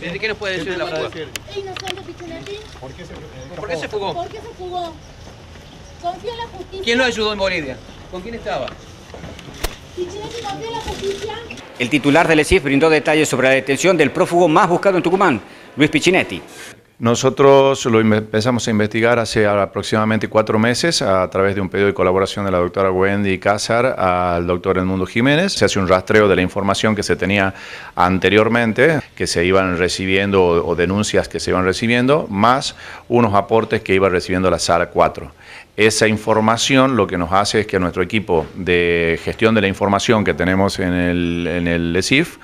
¿Desde qué nos puede decir de la fuga? ¿Es inocente Piccinetti? ¿Por qué se fugó? ¿Por qué se fugó? Confía en la justicia. ¿Quién lo ayudó en Bolivia? ¿Con quién estaba? Piccinetti confía en la justicia. El titular del ESIF brindó detalles sobre la detención del prófugo más buscado en Tucumán, Luis Piccinetti. Nosotros lo empezamos a investigar hace aproximadamente cuatro meses a través de un pedido de colaboración de la doctora Wendy Cázar al doctor Edmundo Jiménez. Se hace un rastreo de la información que se tenía anteriormente, que se iban recibiendo o, o denuncias que se iban recibiendo, más unos aportes que iba recibiendo la sala 4. Esa información lo que nos hace es que nuestro equipo de gestión de la información que tenemos en el, en el ESIF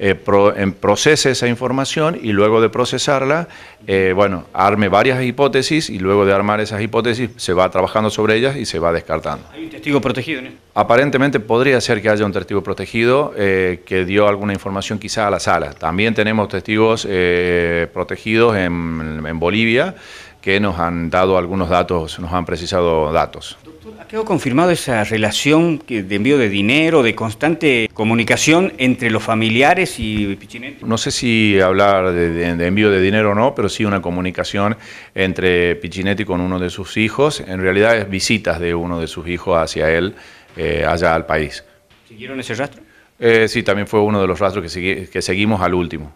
eh, pro- en- procese esa información y luego de procesarla, eh, bueno, arme varias hipótesis y luego de armar esas hipótesis se va trabajando sobre ellas y se va descartando. Hay un testigo protegido esto. Aparentemente podría ser que haya un testigo protegido eh, que dio alguna información quizá a la sala. También tenemos testigos eh, protegidos en, en Bolivia que nos han dado algunos datos, nos han precisado datos. Doctor, ¿ha quedado confirmado esa relación de envío de dinero, de constante comunicación entre los familiares y Piccinetti? No sé si hablar de, de- de envío de dinero o no, pero sí una comunicación entre Piccinetti con uno de sus hijos. En realidad es visitas de uno de sus hijos hacia él, eh, allá al país. ¿Siguieron ese rastro? Eh, sí, también fue uno de los rastros que, segui- que seguimos al último.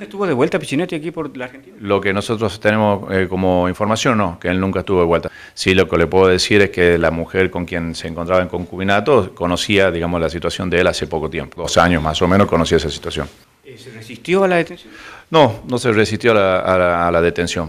¿Nunca estuvo de vuelta Piccinetti aquí por la Argentina? Lo que nosotros tenemos eh, como información, no, que él nunca estuvo de vuelta. Sí, lo que le puedo decir es que la mujer con quien se encontraba en concubinato conocía, digamos, la situación de él hace poco tiempo, dos años más o menos conocía esa situación. Eh, ¿Se resistió a la detención? No, no se resistió a la, a la- a la detención.